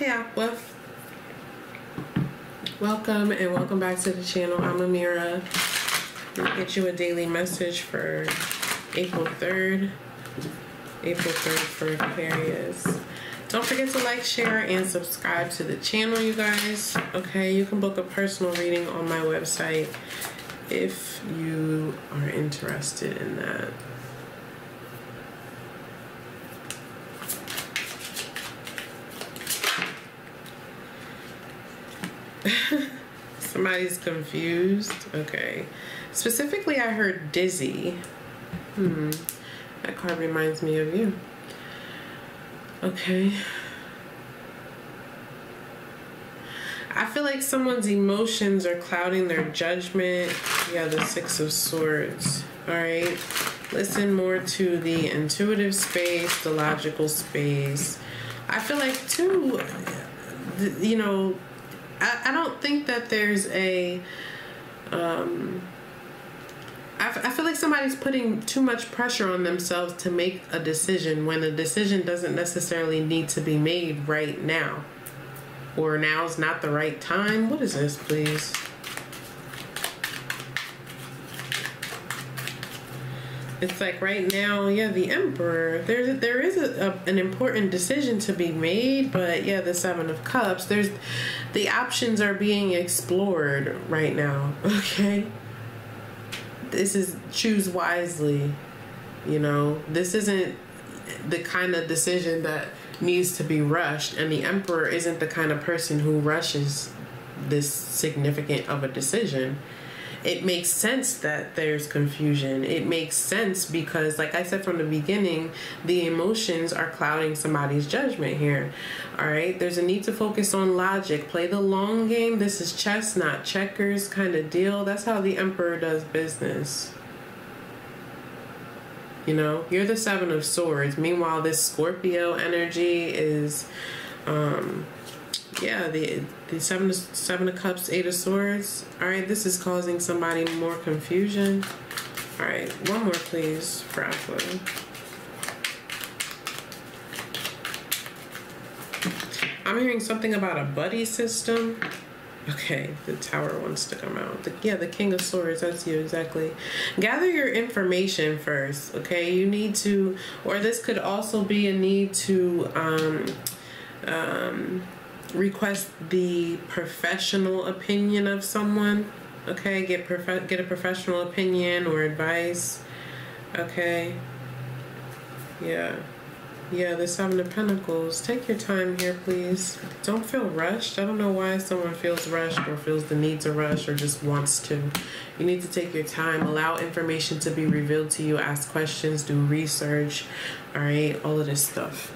well, welcome and welcome back to the channel. I'm Amira. We'll get you a daily message for April 3rd. April 3rd for Aquarius. Don't forget to like, share, and subscribe to the channel, you guys. Okay, you can book a personal reading on my website if you are interested in that. Somebody's confused. Okay. Specifically, I heard dizzy. Hmm. That card reminds me of you. Okay. I feel like someone's emotions are clouding their judgment. Yeah, the Six of Swords. All right. Listen more to the intuitive space, the logical space. I feel like, too, you know, I, I don't think that there's a. Um, I, I feel like somebody's putting too much pressure on themselves to make a decision when a decision doesn't necessarily need to be made right now. Or now's not the right time. What is this, please? It's like right now, yeah, the Emperor. There's there is a, a, an important decision to be made, but yeah, the Seven of Cups. There's the options are being explored right now. Okay, this is choose wisely. You know, this isn't the kind of decision that needs to be rushed, and the Emperor isn't the kind of person who rushes this significant of a decision it makes sense that there's confusion. It makes sense because, like I said from the beginning, the emotions are clouding somebody's judgment here. All right, there's a need to focus on logic, play the long game. This is chess, not checkers kind of deal. That's how the Emperor does business. You know, you're the Seven of Swords. Meanwhile, this Scorpio energy is. Um, yeah, the the seven of, seven of cups, eight of swords. All right, this is causing somebody more confusion. All right, one more, please, for. I'm hearing something about a buddy system. Okay, the tower wants to come out. The, yeah, the king of swords, that's you exactly. Gather your information first, okay? You need to, or this could also be a need to, um, um, request the professional opinion of someone. Okay, get prof- get a professional opinion or advice. Okay. Yeah. Yeah, the Seven of Pentacles. Take your time here, please. Don't feel rushed. I don't know why someone feels rushed or feels the need to rush or just wants to. You need to take your time. Allow information to be revealed to you. Ask questions. Do research. All right, all of this stuff.